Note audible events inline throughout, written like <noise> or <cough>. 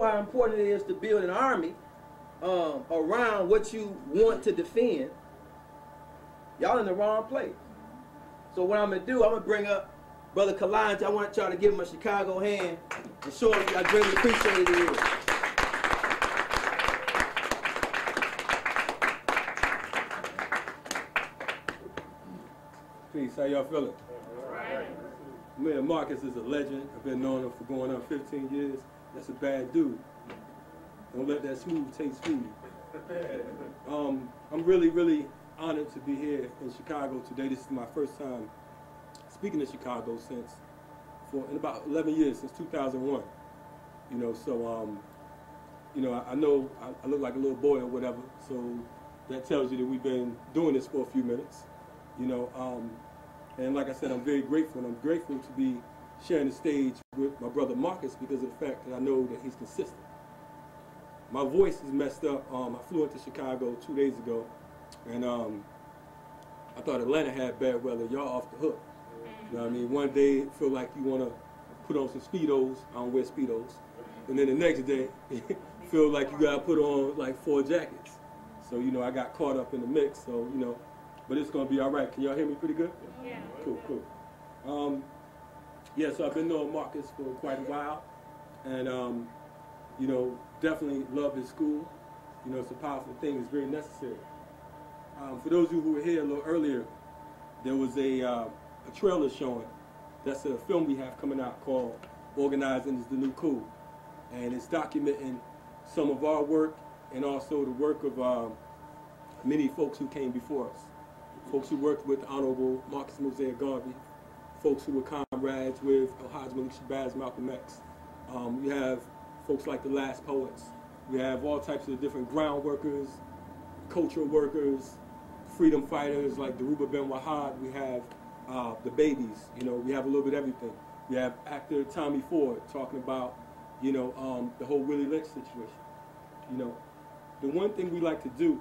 how important it is to build an army um, around what you want to defend, y'all in the wrong place. So what I'm gonna do, I'm gonna bring up Brother Kalonji. I want y'all to give him a Chicago hand and show him how greatly appreciated he is. Peace, how y'all feeling? Man, Marcus is a legend. I've been knowing him for going on 15 years. That's a bad dude. Don't let that smooth taste fool you. Um, I'm really, really honored to be here in Chicago today. This is my first time speaking in Chicago since, for in about 11 years, since 2001. You know, so, um, you know, I, I know I, I look like a little boy or whatever, so that tells you that we've been doing this for a few minutes. You know, um, and like I said, I'm very grateful, and I'm grateful to be sharing the stage with my brother Marcus because of the fact that I know that he's consistent. My voice is messed up. Um, I flew into Chicago two days ago, and um, I thought Atlanta had bad weather. Y'all off the hook. You know what I mean? One day feel like you want to put on some Speedos. I don't wear Speedos. And then the next day, <laughs> feel like you got to put on like four jackets. So, you know, I got caught up in the mix. So, you know, but it's going to be all right. Can y'all hear me pretty good? Yeah. Cool, cool. Um, yeah, so I've been knowing Marcus for quite a while. And, um, you know, definitely love his school. You know, it's a powerful thing. It's very necessary. Um, for those of you who were here a little earlier, there was a, uh, a trailer showing. That's a film we have coming out called Organizing is the New Cool. And it's documenting some of our work and also the work of um, many folks who came before us. Folks who worked with Honorable Marcus Mosiah Garvey, folks who were comrades with Alhaji Malik Shabazz, Malcolm X. Um, you have folks like the Last Poets. We have all types of different ground workers, cultural workers, freedom fighters like Dhoruba bin Wahad. We have uh, the babies. You know, we have a little bit of everything. We have actor Tommy Ford talking about, you know, um, the whole Willie Lynch situation. You know, the one thing we like to do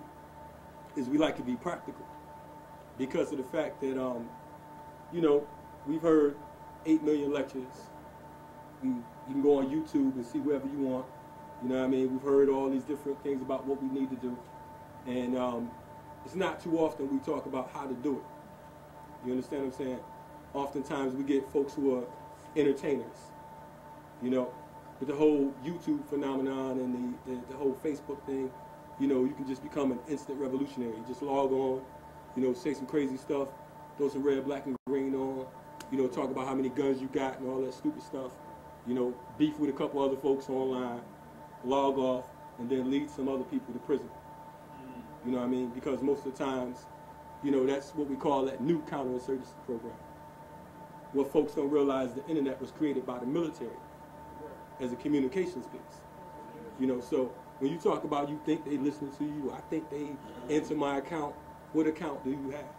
is we like to be practical because of the fact that, um, you know, we've heard 8 million lectures. We, you can go on YouTube and see whatever you want. You know what I mean? We've heard all these different things about what we need to do. And um, it's not too often we talk about how to do it. You understand what I'm saying? Oftentimes we get folks who are entertainers. You know, with the whole YouTube phenomenon and the, the, the whole Facebook thing, you know, you can just become an instant revolutionary. Just log on, you know, say some crazy stuff, throw some red, black, and green on, you know, talk about how many guns you got and all that stupid stuff. You know, beef with a couple other folks online, log off, and then lead some other people to prison. Mm. You know what I mean? Because most of the times, you know, that's what we call that new counterinsurgency program. What folks don't realize, the internet was created by the military as a communications piece. You know, so when you talk about you think they listen to you, I think they mm. enter my account, what account do you have?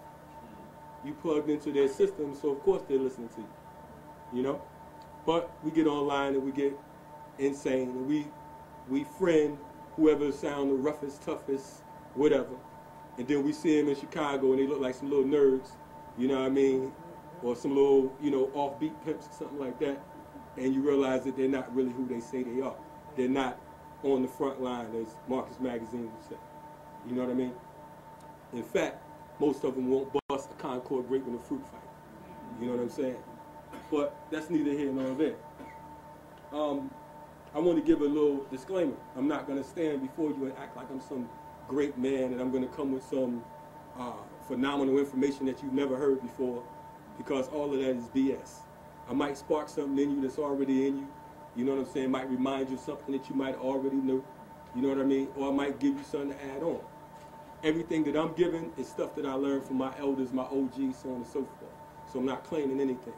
You plugged into their system, so of course they're listening to you. You know? But we get online and we get insane and we we friend whoever sound the roughest, toughest, whatever. And then we see them in Chicago and they look like some little nerds, you know what I mean? Or some little, you know, offbeat pimps or something like that. And you realize that they're not really who they say they are. They're not on the front line, as Marcus Magazine would say. You know what I mean? In fact, most of them won't bust a Concord grape in a fruit fight. You know what I'm saying? But that's neither here nor there. Um, I want to give a little disclaimer. I'm not going to stand before you and act like I'm some great man and I'm going to come with some uh, phenomenal information that you've never heard before because all of that is BS. I might spark something in you that's already in you. You know what I'm saying? Might remind you of something that you might already know. You know what I mean? Or I might give you something to add on. Everything that I'm giving is stuff that I learned from my elders, my OGs, so on and so forth. So I'm not claiming anything.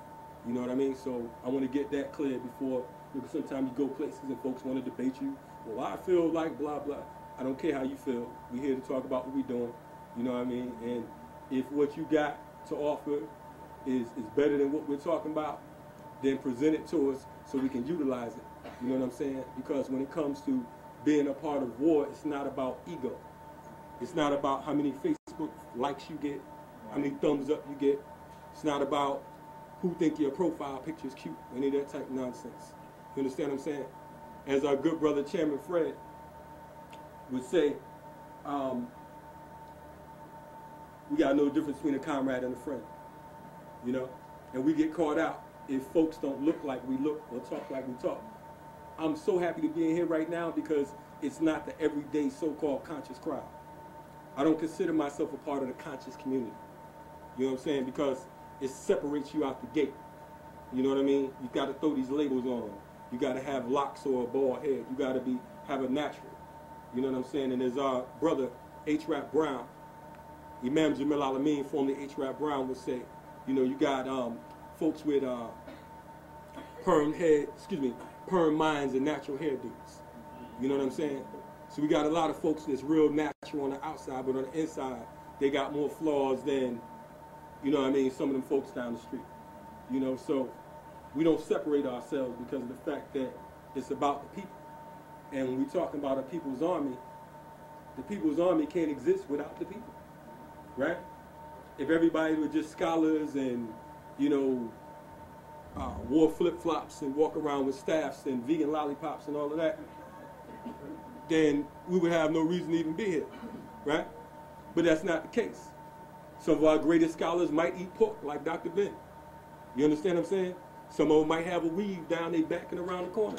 You know what I mean? So I want to get that clear before, because sometimes you go places and folks want to debate you. Well, I feel like blah, blah. I don't care how you feel. We're here to talk about what we're doing. You know what I mean? And if what you got to offer is, is better than what we're talking about, then present it to us so we can utilize it. You know what I'm saying? Because when it comes to being a part of war, it's not about ego. It's not about how many Facebook likes you get, how many thumbs up you get. It's not about who think your profile picture is cute, any of that type of nonsense. You understand what I'm saying? as our good brother Chairman Fred would say, um, we got no difference between a comrade and a friend, you know? And we get caught out if folks don't look like we look or talk like we talk. I'm so happy to be in here right now because it's not the everyday so-called conscious crowd. I don't consider myself a part of the conscious community. You know what I'm saying? Because it separates you out the gate. You know what I mean? You got to throw these labels on. You got to have locks or a bald head. You got to be have a natural. You know what I'm saying? And as our brother H. Rap Brown, Imam Jamil Al-Amin, formerly H. Rap Brown, would say, you know, you got um, folks with uh, perm head, excuse me, perm minds and natural hairdos. You know what I'm saying? So we got a lot of folks that's real natural on the outside, but on the inside, they got more flaws than, you know what I mean, some of them folks down the street. You know, so we don't separate ourselves because of the fact that it's about the people. And when we're talking about a people's army, the people's army can't exist without the people, right? If everybody were just scholars and, you know, uh, wore flip-flops and walk around with staffs and vegan lollipops and all of that, then we would have no reason to even be here, right? But that's not the case. Some of our greatest scholars might eat pork, like Dr. Ben. You understand what I'm saying? Some of them might have a weave down their back and around the corner.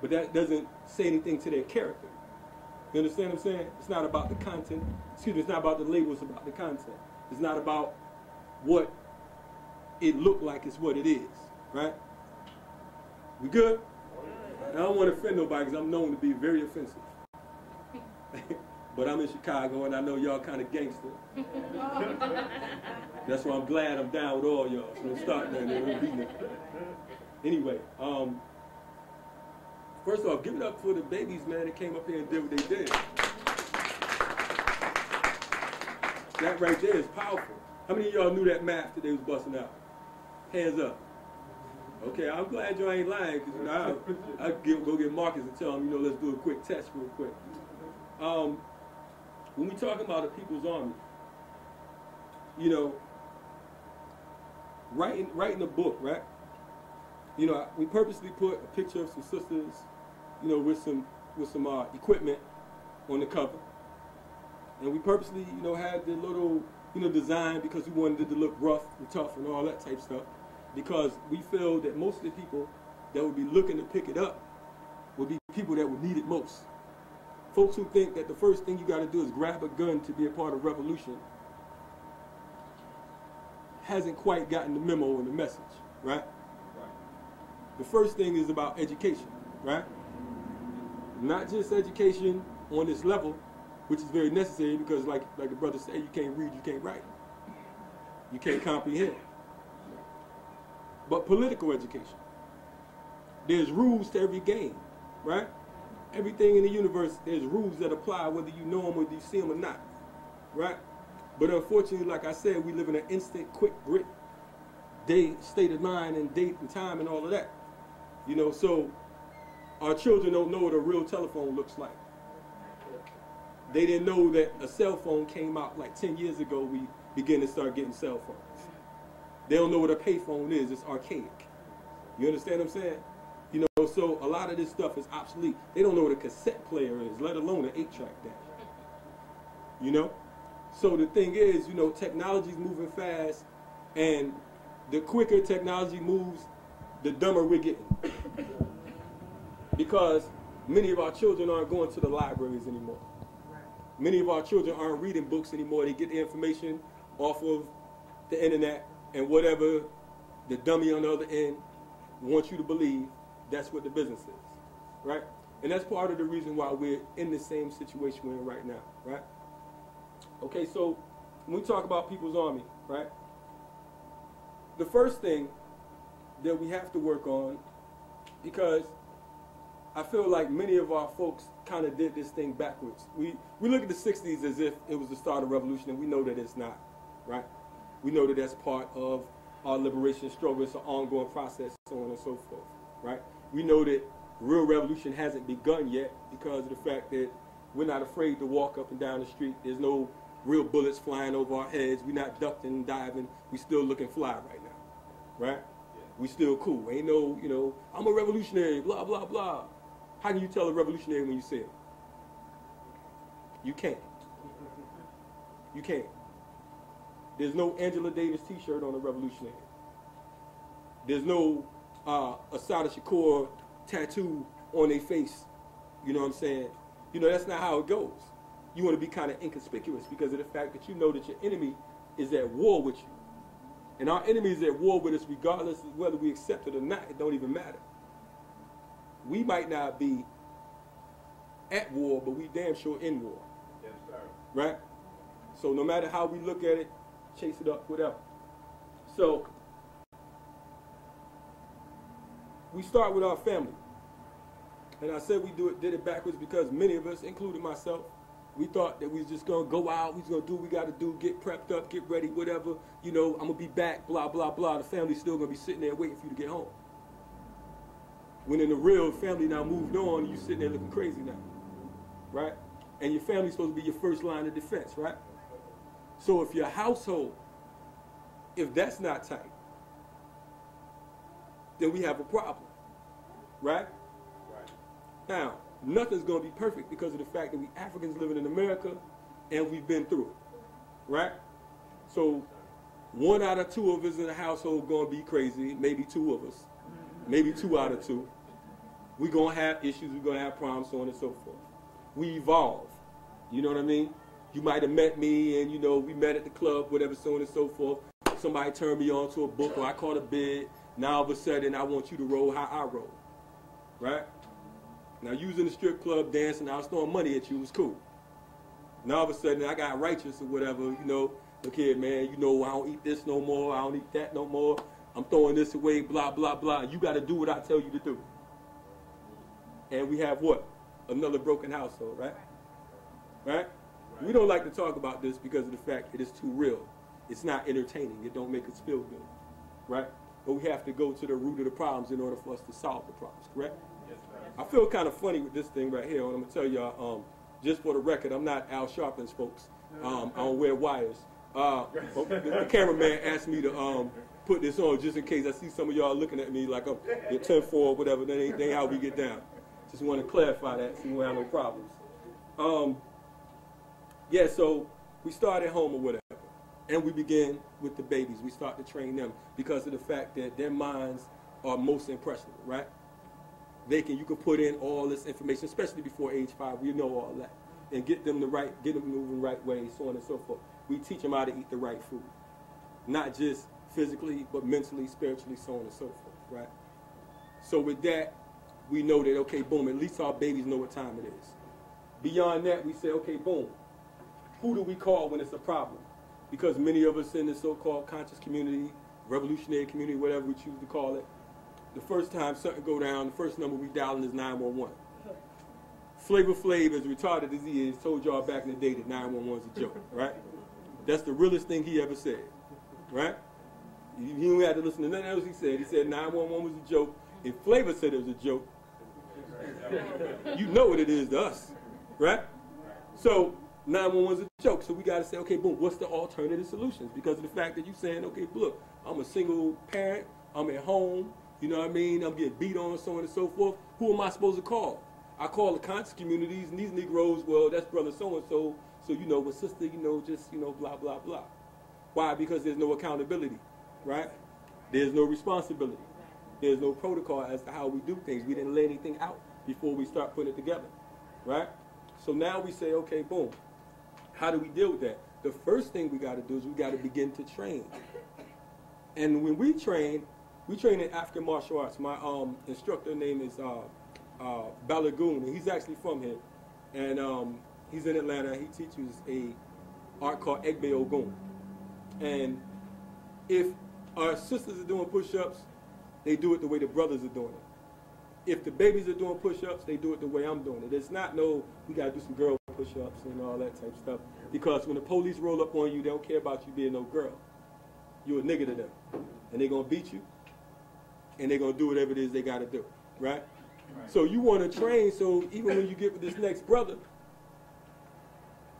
But that doesn't say anything to their character. You understand what I'm saying? It's not about the content. Excuse me, it's not about the label, it's about the content. It's not about what it looked like, it's what it is. Right? We good? I don't want to offend nobody because I'm known to be very offensive. <laughs> but I'm in Chicago and I know y'all kind of gangster. <laughs> That's why I'm glad I'm down with all y'all. So I'm starting there and beating it. Anyway, um, first off, give it up for the babies, man, that came up here and did what they did. That right there is powerful. How many of y'all knew that math that they was busting out? Hands up. Okay, I'm glad you ain't lying because you know I I go get Marcus and tell him you know let's do a quick test real quick. Um, when we talking about the People's Army, you know, writing writing a book, right? You know, we purposely put a picture of some sisters, you know, with some with some uh, equipment on the cover, and we purposely you know had the little you know design because we wanted it to look rough and tough and all that type stuff because we feel that most of the people that would be looking to pick it up would be people that would need it most. Folks who think that the first thing you got to do is grab a gun to be a part of revolution hasn't quite gotten the memo and the message, right? The first thing is about education, right? Not just education on this level, which is very necessary because like like the brother said, you can't read, you can't write. You can't comprehend but political education. There's rules to every game, right? Everything in the universe, there's rules that apply whether you know them or you see them or not, right? But unfortunately, like I said, we live in an instant, quick, grit, day, state of mind and date and time and all of that. You know, so our children don't know what a real telephone looks like. They didn't know that a cell phone came out like 10 years ago, we began to start getting cell phones. They don't know what a payphone is. It's archaic. You understand what I'm saying? You know, so a lot of this stuff is obsolete. They don't know what a cassette player is, let alone an eight-track deck. You know? So the thing is, you know, technology's moving fast, and the quicker technology moves, the dumber we're getting. because many of our children aren't going to the libraries anymore. Many of our children aren't reading books anymore. They get the information off of the internet and whatever the dummy on the other end wants you to believe, that's what the business is, right? And that's part of the reason why we're in the same situation we're in right now, right? Okay, so when we talk about People's Army, right? The first thing that we have to work on, because I feel like many of our folks kind of did this thing backwards. We, we look at the 60s as if it was the start of revolution, and we know that it's not, right? We know that that's part of our liberation struggle. It's an ongoing process, so on and so forth, right? We know that real revolution hasn't begun yet because of the fact that we're not afraid to walk up and down the street. There's no real bullets flying over our heads. We're not ducking and diving. We're still looking fly right now, right? Yeah. We still cool. Ain't no, you know, I'm a revolutionary, blah, blah, blah. How can you tell a revolutionary when you see him? You can't. You can't. There's no Angela Davis T-shirt on a revolutionary. There's no uh, Assata Shakur tattoo on their face. You know what I'm saying? You know that's not how it goes. You want to be kind of inconspicuous because of the fact that you know that your enemy is at war with you, and our enemy is at war with us regardless of whether we accept it or not. It don't even matter. We might not be at war, but we damn sure in war. Yes, sir. Right? So no matter how we look at it, chase it up, whatever. So we start with our family. And I said we do it, did it backwards because many of us, including myself, we thought that we was just gonna go out, we was gonna do what we gotta do, get prepped up, get ready, whatever, you know, I'm gonna be back, blah, blah, blah. The family's still gonna be sitting there waiting for you to get home. When in the real family now moved on, you sitting there looking crazy now. Right? And your family's supposed to be your first line of defense, right? So if your household, if that's not tight, then we have a problem. Right? Right. Now, nothing's going to be perfect because of the fact that we Africans living in America and we've been through it. Right? So, one out of two of us in the household going to be crazy, maybe two of us, mm-hmm. maybe two out of two. We're going to have issues, we're going to have problems, so on and so forth. We evolve. You know what I mean? You might have met me and, you know, we met at the club, whatever, so on and so forth. Somebody turned me on to a book or I caught a bid. Now all of a sudden I want you to roll how I roll. Right? Now using the strip club dancing, I was throwing money at you, it was cool. Now all of a sudden I got righteous or whatever, you know, look here, man, you know, I don't eat this no more, I don't eat that no more, I'm throwing this away, blah, blah, blah. You gotta do what I tell you to do. And we have what? Another broken household, right? Right? We don't like to talk about this because of the fact it is too real. It's not entertaining. It don't make us feel good. Right? But we have to go to the root of the problems in order for us to solve the problems, correct? Yes. I feel kind of funny with this thing right here. And I'm gonna tell y'all, um, just for the record, I'm not Al Sharpton's folks. Um, I don't wear wires. Uh, the, the cameraman asked me to um, put this on just in case I see some of y'all looking at me like I'm at 10 4 or whatever. That ain't, that ain't how we get down. Just want to clarify that so we don't have no problems. Um, yeah, so we start at home or whatever. And we begin with the babies. We start to train them because of the fact that their minds are most impressionable, right? They can you can put in all this information, especially before age five. We know all that, and get them the right, get them moving the right way, so on and so forth. We teach them how to eat the right food, not just physically, but mentally, spiritually, so on and so forth, right? So with that, we know that okay, boom. At least our babies know what time it is. Beyond that, we say okay, boom. Who do we call when it's a problem? Because many of us in the so-called conscious community, revolutionary community, whatever we choose to call it, the first time something go down, the first number we dialing is 911. Flavor Flav, as retarded as he is, told y'all back in the day that 911 is a joke, <laughs> right? That's the realest thing he ever said, right? He, you don't have to listen to nothing else he said. He said 911 was a joke. and Flavor said it was a joke, <laughs> you know what it is to us, right? So 911 is a joke. So we got to say, okay, boom, what's the alternative solutions? Because of the fact that you're saying, okay, look, I'm a single parent, I'm at home, you know what I mean? I'm getting beat on, so on and so forth. Who am I supposed to call? I call the conscious communities, and these Negroes, well, that's brother so and so. So, you know, with sister, you know, just, you know, blah, blah, blah. Why? Because there's no accountability, right? There's no responsibility. There's no protocol as to how we do things. We didn't lay anything out before we start putting it together, right? So now we say, okay, boom. How do we deal with that? The first thing we got to do is we got to begin to train. And when we train, we train in African martial arts. My um, instructor name is uh, uh, Balagoon, and he's actually from here. And um, he's in Atlanta. He teaches a art called Egbe Ogun. And if our sisters are doing push-ups, they do it the way the brothers are doing it. If the babies are doing push-ups, they do it the way I'm doing it. It's not no, we gotta do some girl push-ups and all that type of stuff. Because when the police roll up on you, they don't care about you being no girl. You're a nigga to them. And they're gonna beat you, and they're gonna do whatever it is they gotta do, right? So you wanna train so even when you get with this next brother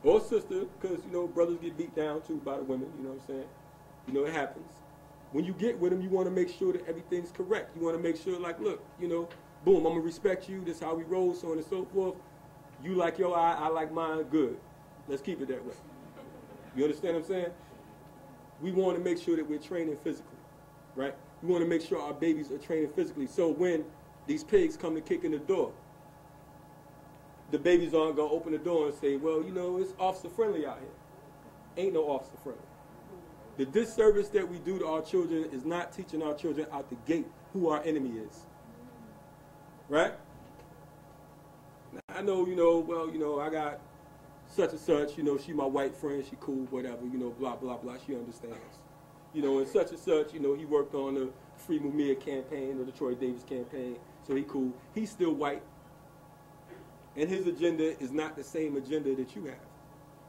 or sister, because you know brothers get beat down too by the women, you know what I'm saying? You know it happens. when you get with them, you want to make sure that everything's correct. You want to make sure, like, look, you know, boom, I'm gonna respect you. This how we roll, so on and so forth. You like your eye, I like mine. Good. Let's keep it that way. You understand what I'm saying? We want to make sure that we're training physically, right? We want to make sure our babies are training physically. So when these pigs come to kick in the door, the babies aren't gonna open the door and say, "Well, you know, it's officer friendly out here." Ain't no officer friendly. The disservice that we do to our children is not teaching our children out the gate who our enemy is. Right? I know, you know, well, you know, I got such and such, you know, she my white friend, she cool, whatever, you know, blah, blah, blah, she understands. You know, and such and such, you know, he worked on the Free Mumia campaign the Troy Davis campaign, so he cool. He's still white. And his agenda is not the same agenda that you have.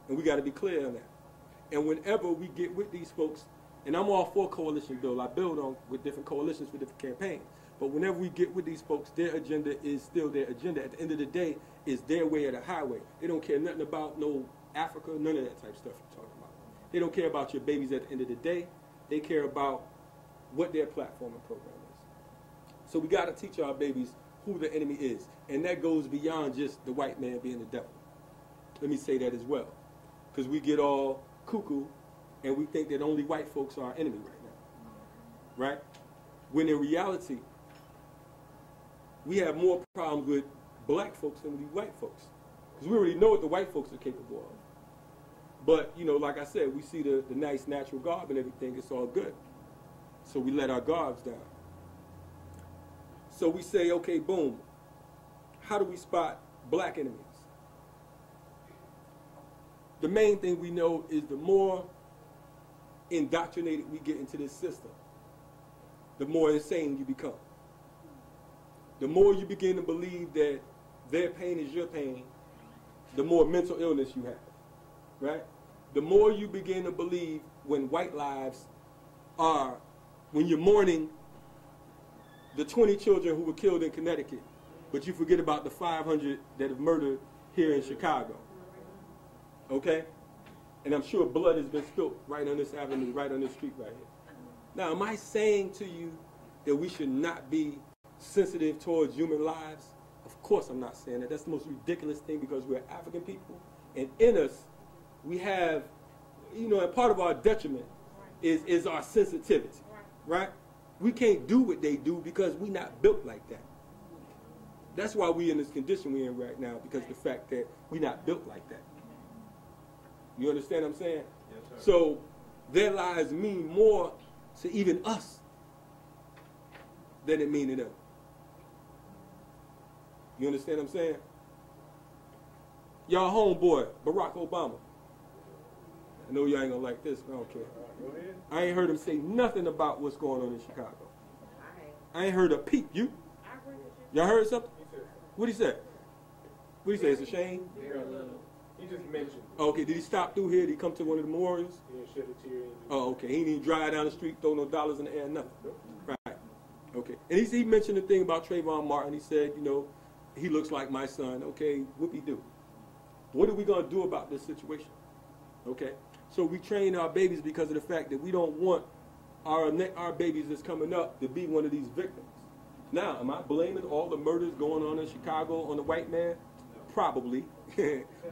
And we got to be clear on that. And whenever we get with these folks, and I'm all for coalition build, I build on with different coalitions for different campaigns. But whenever we get with these folks, their agenda is still their agenda. At the end of the day, it's their way or the highway. They don't care nothing about no Africa, none of that type of stuff you're talking about. They don't care about your babies at the end of the day. They care about what their platform and program is. So we got to teach our babies who the enemy is. And that goes beyond just the white man being the devil. Let me say that as well. Because we get all cuckoo and we think that only white folks are our enemy right now. Right? When in reality, we have more problems with black folks than do white folks. Because we already know what the white folks are capable of. But, you know, like I said, we see the, the nice natural garb and everything, it's all good. So we let our guards down. So we say, okay, boom, how do we spot black enemies? The main thing we know is the more indoctrinated we get into this system, the more insane you become. The more you begin to believe that their pain is your pain, the more mental illness you have, right? The more you begin to believe when white lives are, when you're mourning the 20 children who were killed in Connecticut, but you forget about the 500 that have murdered here in Chicago. Okay? And I'm sure blood has been spilled right on this avenue, right on this street right here. Now, am I saying to you that we should not be sensitive towards human lives? Of course I'm not saying that. That's the most ridiculous thing because we're African people. And in us, we have, you know, and part of our detriment is, is our sensitivity, right? We can't do what they do because we're not built like that. That's why we're in this condition we're in right now because the fact that we're not built like that. You understand what I'm saying? Yes, so their lives mean more to even us than it mean to them. You understand what I'm saying? Y'all homeboy, Barack Obama. I know y'all ain't gonna like this, but I don't care. Go. I ain't heard him say nothing about what's going on in Chicago. I ain't heard a peep. You? Y'all heard something? What'd he say? What'd he say? It's a shame? he just mentioned. Okay, did he stop through here? Did he come to one of the memorials? He didn't shed a tear. Oh, okay. He didn't even drive down the street, throw no dollars in the air, nothing. Right. Okay. And he, he mentioned the thing about Trayvon Martin. He said, you know, he looks like my son. Okay, whoopie do. What are we going to do about this situation? Okay. So we train our babies because of the fact that we don't want our our babies that's coming up to be one of these victims. Now, am I blaming all the murders going on in Chicago on the white man? Probably. <laughs>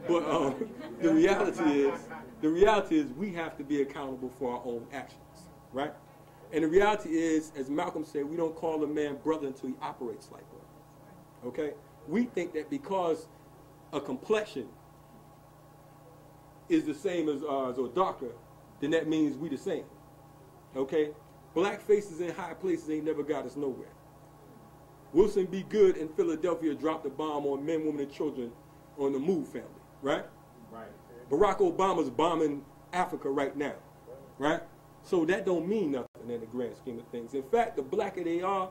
but um, the reality is, the reality is we have to be accountable for our own actions, right? And the reality is, as Malcolm said, we don't call a man brother until he operates like one. Okay? We think that because a complexion is the same as ours or darker, then that means we the same. Okay? Black faces in high places ain't never got us nowhere. Wilson B. Goode in Philadelphia dropped a bomb on men, women, and children on the Move family, right? Right. Barack Obama's bombing Africa right now, right? So that don't mean nothing in the grand scheme of things. In fact, the blacker they are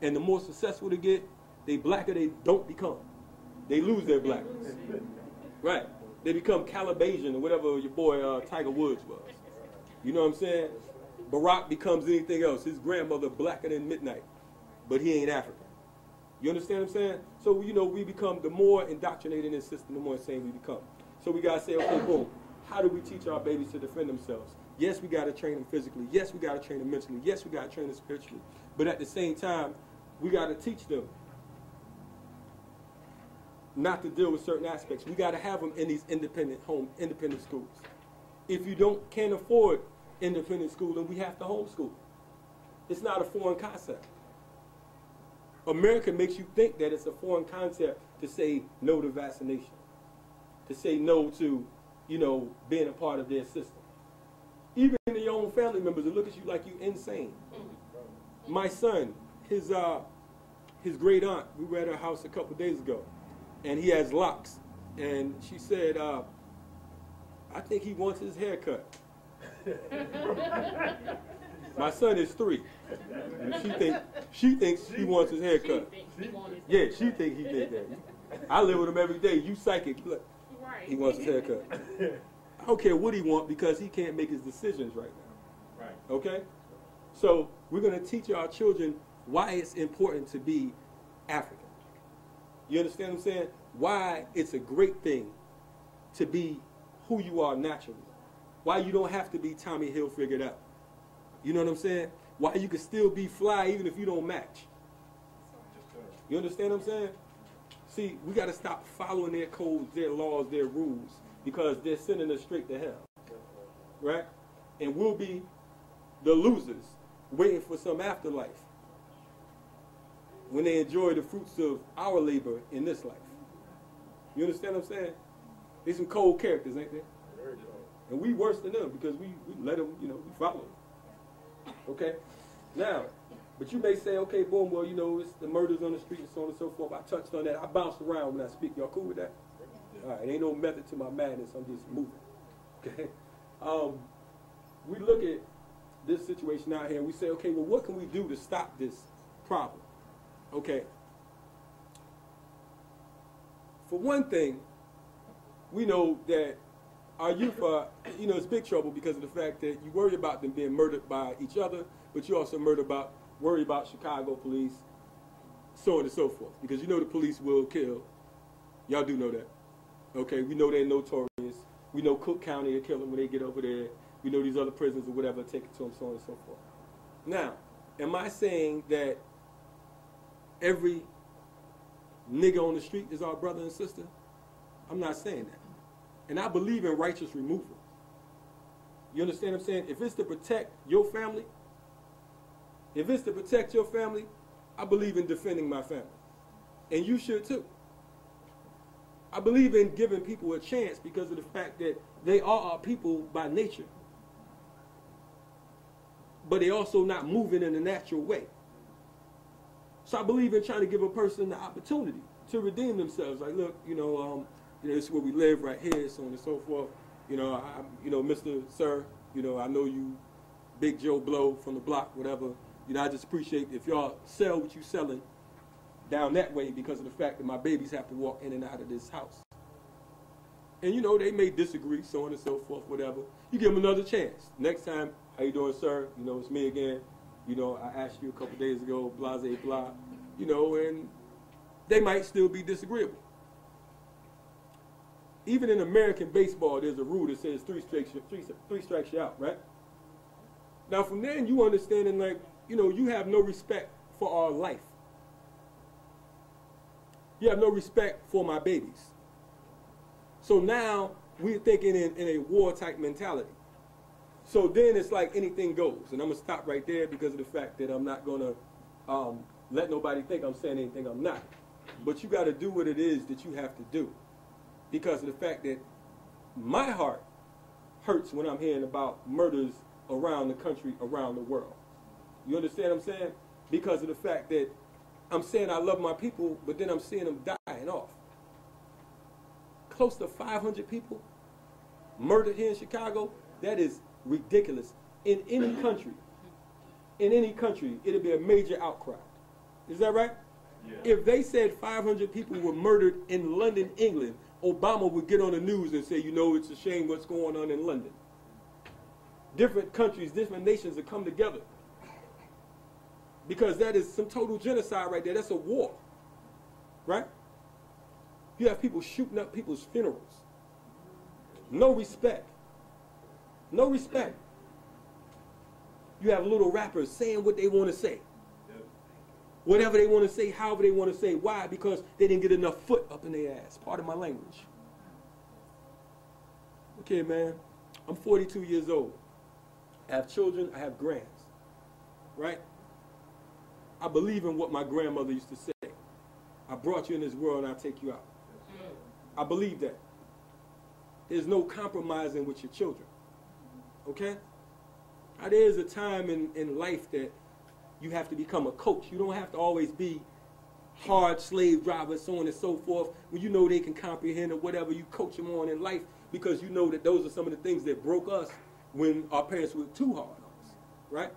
and the more successful they get, the blacker they don't become. They lose their blackness. Right. They become Cablinasian or whatever your boy uh, Tiger Woods was. You know what I'm saying? Barack becomes anything else. His grandmother blacker than midnight, but he ain't African. You understand what I'm saying? So, you know, we become, the more indoctrinated in this system, the more insane we become. So we got to say, okay, boom, how do we teach our babies to defend themselves? Yes, we got to train them physically. Yes, we got to train them mentally. Yes, we got to train them spiritually. But at the same time, we got to teach them not to deal with certain aspects. We got to have them in these independent home, independent schools. If you don't can't afford independent school, then we have to homeschool. It's not a foreign concept. America makes you think that it's a foreign concept to say no to vaccination, to say no to, you know, being a part of their system. Even your own family members will look at you like you insane. My son, his uh, his great aunt, we were at her house a couple days ago, and he has locks, and she said, uh, "I think he wants his hair cut." <laughs> My son is three. And she think she thinks he wants his hair cut. Yeah, she think he did that. I live with him every day. You psychic. Look, Right. he wants his hair cut. <laughs> I don't care what he wants because he can't make his decisions right now. Right. Okay? So we're going to teach our children why it's important to be African. You understand what I'm saying? Why it's a great thing to be who you are naturally. Why you don't have to be Tommy Hilfigered out. You know what I'm saying? Why you can still be fly even if you don't match. You understand what I'm saying? See, we got to stop following their codes, their laws, their rules because they're sending us straight to hell. Right? And we'll be the losers waiting for some afterlife when they enjoy the fruits of our labor in this life. You understand what I'm saying? There's some cold characters, ain't cool. And we worse than them because we, we let them, you know, we follow them. Okay? Now, but you may say, okay, boom, well, you know, it's the murders on the street and so on and so forth. I touched on that. I bounced around when I speak. Y'all cool with that? All right, ain't no method to my madness. I'm just moving. Okay? Um, we look at this situation out here and we say, okay, well, what can we do to stop this problem? Okay. For one thing, we know that our youth are, you know, it's big trouble because of the fact that you worry about them being murdered by each other, but you also murder about, worry about Chicago police, so on and so forth. Because you know the police will kill. Y'all do know that. Okay, we know they're notorious. We know Cook County will kill them when they get over there. We know these other prisons or whatever take it to them, so on and so forth. Now, am I saying that every nigga on the street is our brother and sister? I'm not saying that. And I believe in righteous removal. You understand what I'm saying? If it's to protect your family, if it's to protect your family, I believe in defending my family. And you should too. I believe in giving people a chance because of the fact that they are our people by nature. But they also not moving in a natural way. So I believe in trying to give a person the opportunity to redeem themselves. Like, look, you know, um, you know, this is where we live right here, so on and so forth. You know, I, you know, Mr. Sir, you know, I know you, Big Joe Blow from the block, whatever. You know, I just appreciate if y'all sell what you're selling down that way because of the fact that my babies have to walk in and out of this house. And you know, they may disagree, so on and so forth, whatever. You give them another chance. Next time, how you doing, sir? You know, it's me again. You know, I asked you a couple days ago, blase blah. You know, and they might still be disagreeable. Even in American baseball, there's a rule that says three strikes, three, three strikes you out, right? Now, from then, you understanding like, you know, you have no respect for our life. You have no respect for my babies. So now we're thinking in, in a war type mentality. So then it's like anything goes. And I'm going to stop right there because of the fact that I'm not going to um, let nobody think I'm saying anything I'm not. But you got to do what it is that you have to do because of the fact that my heart hurts when I'm hearing about murders around the country, around the world. You understand what I'm saying? Because of the fact that I'm saying I love my people, but then I'm seeing them dying off. Close to 500 people murdered here in Chicago. That is ridiculous. In any country, in any country, it'd be a major outcry. Is that right? Yeah. If they said 500 people were murdered in London, England, Obama would get on the news and say, you know, it's a shame what's going on in London. Different countries, different nations have come together. Because that is some total genocide right there. That's a war. Right? You have people shooting up people's funerals. No respect. No respect. You have little rappers saying what they want to say. Whatever they want to say, however they want to say. Why? Because they didn't get enough foot up in their ass. Part of my language. Okay, man. I'm 42 years old. I have children, I have grands. Right? I believe in what my grandmother used to say. I brought you in this world and I'll take you out. I believe that. There's no compromising with your children. Okay? Now, there is a time in, in life that you have to become a coach. You don't have to always be hard slave driver, so on and so forth, when you know they can comprehend or whatever you coach them on in life because you know that those are some of the things that broke us when our parents were too hard on us, right?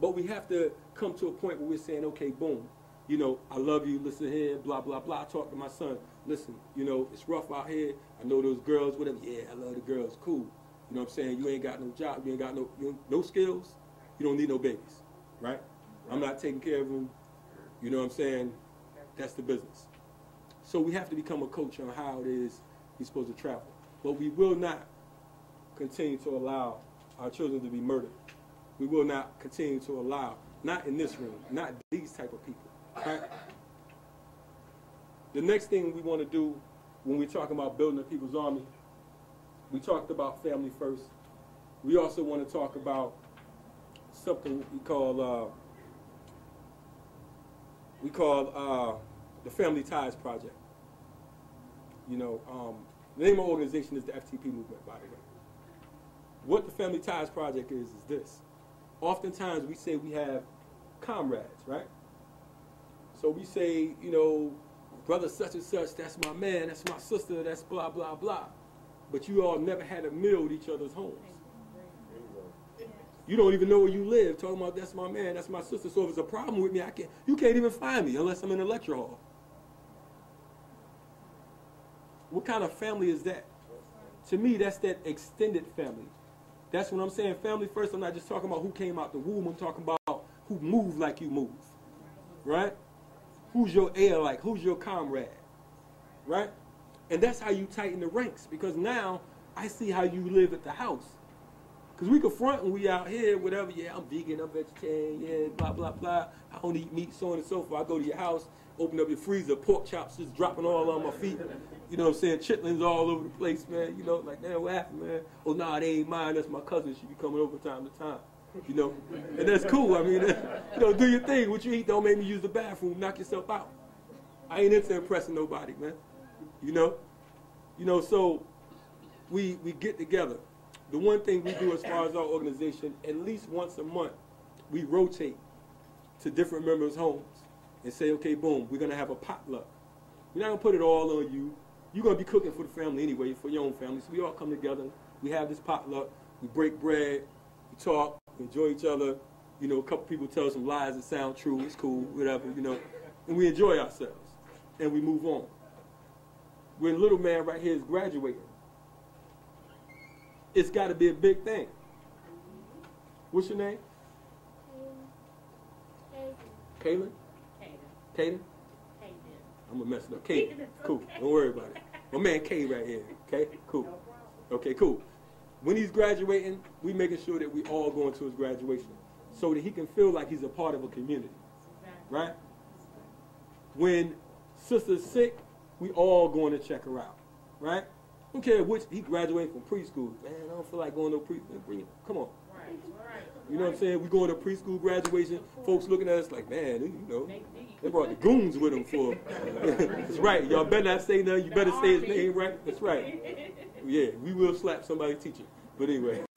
But we have to come to a point where we're saying, okay, boom, you know, I love you, listen here, blah, blah, blah. I talk to my son, listen, you know, it's rough out here. I know those girls, whatever. Yeah, I love the girls, cool. You know what I'm saying? You ain't got no job, you ain't got no, you no skills, you don't need no babies, right? I'm not taking care of them, you know what I'm saying? That's the business. So we have to become a coach on how it is you're supposed to travel. But we will not continue to allow our children to be murdered. We will not continue to allow, not in this room, not these type of people. Right? The next thing we want to do when we're talking about building a people's army, we talked about family first. We also want to talk about something we call uh, we call uh, the Family Ties Project. You know, um, the name of the organization is the FTP movement, by the way. What the Family Ties Project is, is this. Oftentimes we say we have comrades, right? So we say, you know, brother such and such, that's my man, that's my sister, that's blah, blah, blah. But you all never had a meal at each other's homes. You don't even know where you live, talking about that's my man, that's my sister. So if it's a problem with me, I can't you can't even find me unless I'm in a lecture hall. What kind of family is that? To me, that's that extended family. That's what I'm saying. Family first, I'm not just talking about who came out the womb, I'm talking about who moved like you move. Right? Who's your heir like? Who's your comrade? Right? And that's how you tighten the ranks because now I see how you live at the house. Because we can front when we out here, whatever, yeah, I'm vegan, I'm vegetarian, yeah, blah, blah, blah. I don't eat meat, so on and so forth. I go to your house, open up your freezer, pork chops just dropping all on my feet. You know what I'm saying? Chitlins all over the place, man. You know, like, damn, what happened, man? Oh, nah, they ain't mine. That's my cousin. She be coming over time to time. You know? And that's cool. I mean, <laughs> you know, do your thing. What you eat don't make me use the bathroom. Knock yourself out. I ain't into impressing nobody, man. You know? You know, so we we get together. The one thing we do as far as our organization, at least once a month, we rotate to different members' homes and say, okay, boom, we're gonna have a potluck. We're not gonna put it all on you. You're gonna be cooking for the family anyway, for your own family. So we all come together, we have this potluck, we break bread, we talk, we enjoy each other. You know, a couple people tell some lies that sound true, it's cool, whatever, you know. And we enjoy ourselves. And we move on. When little man right here is graduating, it's gotta be a big thing. What's your name? Kaylin? Kaden? I'm gonna mess it up. K. Cool. Don't worry about it. My man K right here. Okay? Cool. Okay, cool. When he's graduating, we making sure that we all going to his graduation so that he can feel like he's a part of a community. Right? When sister's sick, we all going to check her out. Right? Don't care which he graduated from preschool. Man, I don't feel like going to preschool. bring. Come on. right? You know what I'm saying? We going to preschool graduation, folks looking at us like, man, you know, they brought the goons with them for. <laughs> That's right. Y'all better not say nothing. You better say his name right. That's right. Yeah, we will slap somebody teacher. But anyway. <laughs>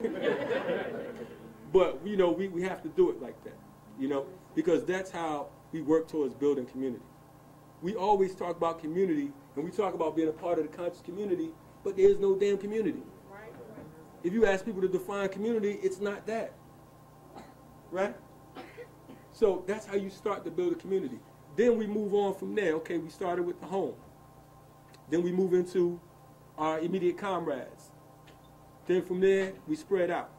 but you know, we, we have to do it like that. You know, because that's how we work towards building community. We always talk about community and we talk about being a part of the conscious community, but there's no damn community. If you ask people to define community, it's not that. Right? So that's how you start to build a community. Then we move on from there. Okay, we started with the home. Then we move into our immediate comrades. Then from there, we spread out.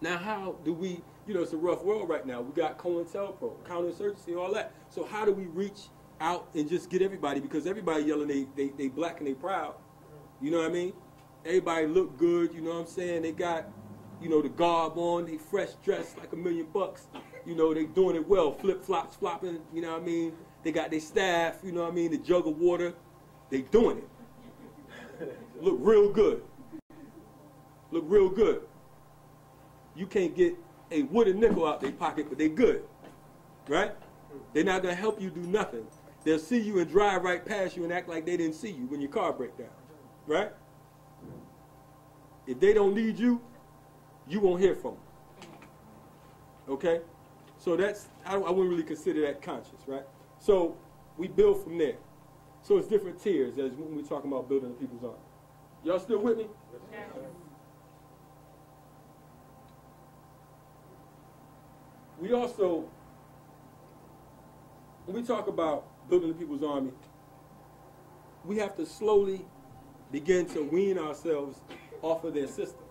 Now, how do we, you know, it's a rough world right now. We got COINTELPRO, counterinsurgency, all that. So how do we reach out and just get everybody? Because everybody yelling they, they, they black and they proud. You know what I mean? Everybody look good, you know what I'm saying? They got you know, the garb on, they fresh dressed like a million bucks. You know, they doing it well, flip flops, flopping, you know what I mean? They got their staff, you know what I mean, the jug of water. They doing it. Look real good. Look real good. You can't get a wooden nickel out their pocket, but they good. Right? They're not gonna help you do nothing. They'll see you and drive right past you and act like they didn't see you when your car break down. Right? If they don't need you, you won't hear from them. Okay? So that's, I, I wouldn't really consider that conscious, right? So we build from there. So it's different tiers as when we're talking about building the people's army. Y'all still with me? We also, when we talk about building the people's army, we have to slowly begin to wean ourselves off of their system,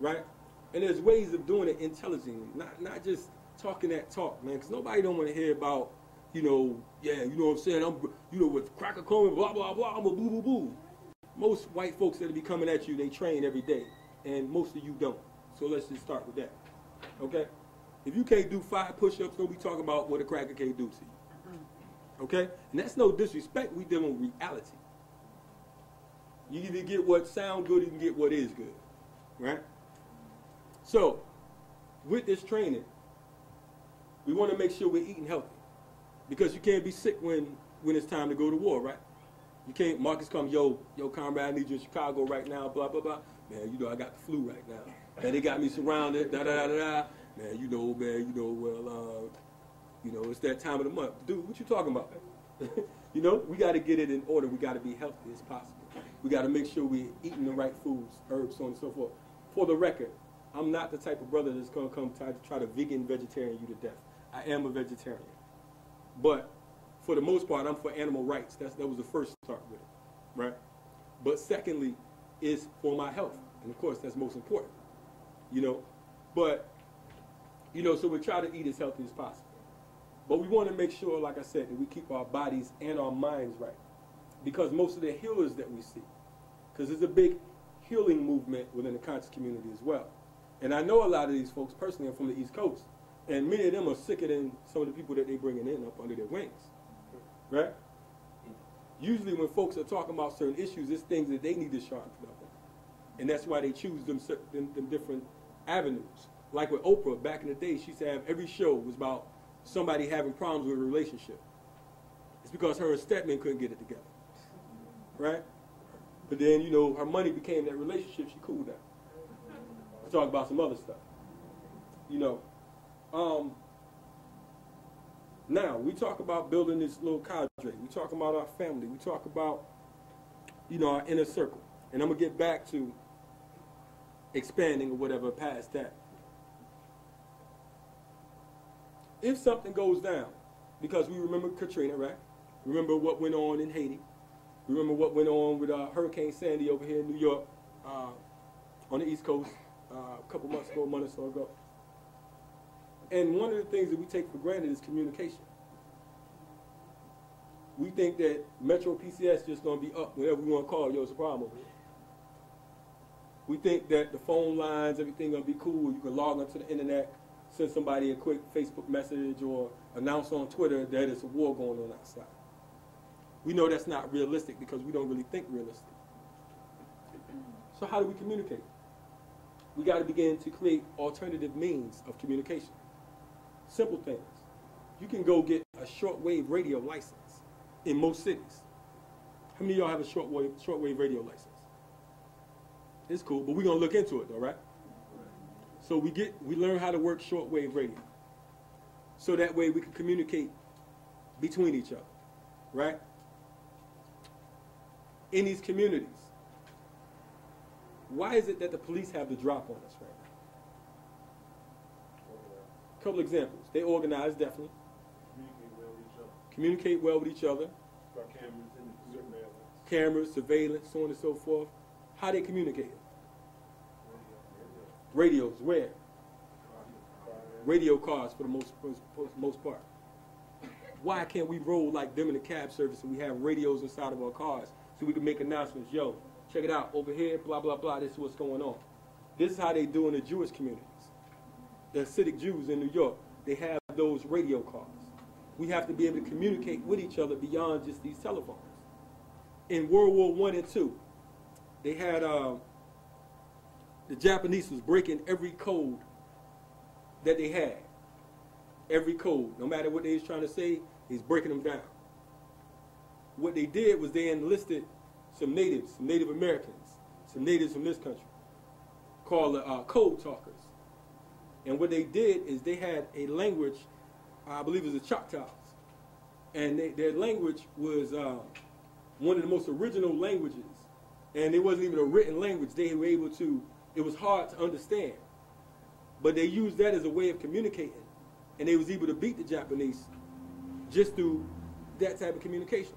right? And there's ways of doing it intelligently, not not just talking that talk, man. Because nobody don't want to hear about, you know, yeah, you know what I'm saying. I'm, you know, with cracker coming, blah blah blah. I'm a boo boo boo. Most white folks that be coming at you, they train every day, and most of you don't. So let's just start with that, okay? If you can't do five push-ups, don't be talking about what a cracker can't do to you. Okay? And that's no disrespect. We dealing with reality. You either get what sound good, you can get what is good. Right? So, with this training, we want to make sure we're eating healthy. Because you can't be sick when when it's time to go to war, right? You can't Marcus come, yo, yo, comrade, I need you in Chicago right now, blah, blah, blah. Man, you know I got the flu right now. And they got me surrounded, da da da da. Man, you know, man, you know, well, uh, you know, it's that time of the month. Dude, what you talking about? <laughs> you know, we got to get it in order. We got to be healthy as possible. We got to make sure we're eating the right foods, herbs, so on and so forth. For the record, I'm not the type of brother that's going to come try to try to vegan vegetarian you to death. I am a vegetarian. But for the most part, I'm for animal rights. That's, that was the first start with it, right? But secondly, is for my health. And of course, that's most important, you know. But you know, so we try to eat as healthy as possible. But we want to make sure, like I said, that we keep our bodies and our minds right. Because most of the healers that we see, because there's a big healing movement within the conscious community as well. And I know a lot of these folks personally are from the East Coast. And many of them are sicker than some of the people that they're bringing in up under their wings. Right? Usually when folks are talking about certain issues, it's things that they need to sharpen up on. And that's why they choose them, them, them different avenues. Like with Oprah, back in the day, she used to have every show was about somebody having problems with a relationship. It's because her and Stedman couldn't get it together. Right? But then, you know, her money became that relationship, she cooled down. Let's talk about some other stuff. You know. Um, now, we talk about building this little cadre. We talk about our family. We talk about, you know, our inner circle. And I'm going to get back to expanding or whatever past that. If something goes down, because we remember Katrina, right? Remember what went on in Haiti. Remember what went on with uh, Hurricane Sandy over here in New York, uh, on the East Coast, uh, a couple months ago, a month or so ago. And one of the things that we take for granted is communication. We think that Metro PCS is just gonna be up whenever we want to call. Yo, it's a problem over here. We think that the phone lines, everything gonna be cool. You can log onto the internet, send somebody a quick Facebook message or announce on Twitter that it's a war going on outside. We know that's not realistic because we don't really think realistic. So how do we communicate? We got to begin to create alternative means of communication. Simple things. You can go get a shortwave radio license in most cities. How many of y'all have a shortwave shortwave radio license? It's cool, but we're gonna look into it, all right? So we get we learn how to work shortwave radio. So that way we can communicate between each other, right? In these communities. Why is it that the police have the drop on us right now? A couple examples. They organize definitely, Communicate well with each other. communicate well with each other, cameras surveillance. cameras, surveillance, so on and so forth. How they communicate? Radio, radio. Radios, where? Radio cars for the most most, most part. Why can't we roll like them in the cab service and we have radios inside of our cars so we can make announcements? Yo, check it out over here, blah blah blah. This is what's going on. This is how they do in the Jewish communities. The Hasidic Jews in New York, they have those radio cars. We have to be able to communicate with each other beyond just these telephones. In World War One and Two, they had uh, the Japanese was breaking every code that they had. Every code, no matter what they was trying to say, he's breaking them down. What they did was they enlisted some natives, some Native Americans, some natives from this country, called uh, code talkers. And what they did is they had a language, I believe it was the Choctaws, and they, their language was uh, one of the most original languages. And it wasn't even a written language. They were able to, it was hard to understand. But they used that as a way of communicating. And they was able to beat the Japanese just through that type of communication.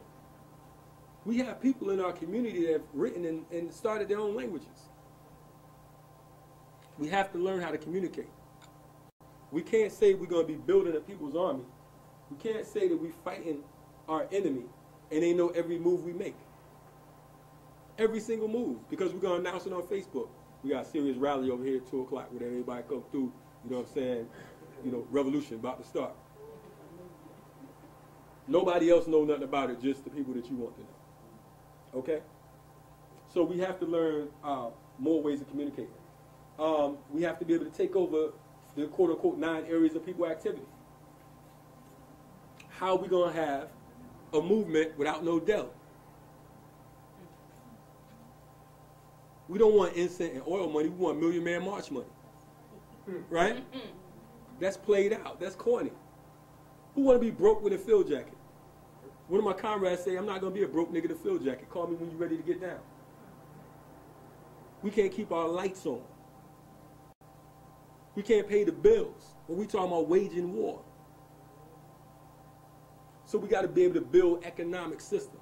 We have people in our community that have written and, and started their own languages. We have to learn how to communicate. We can't say we're going to be building a people's army. We can't say that we're fighting our enemy and they know every move we make. Every single move, because we're going to announce it on Facebook. We got a serious rally over here at 2 o'clock where everybody come through, you know what I'm saying? You know, revolution about to start. Nobody else know nothing about it, just the people that you want to know. Okay? So we have to learn uh, more ways of communicating. Um, we have to be able to take over the quote unquote nine areas of people activity. How are we going to have a movement without no Delhi? We don't want incense and oil money, we want Million Man March money. Right? That's played out. That's corny. Who want to be broke with a field jacket? One of my comrades say, I'm not going to be a broke nigga a field jacket. Call me when you're ready to get down. We can't keep our lights on. We can't pay the bills when we talking about waging war. So we got to be able to build economic systems.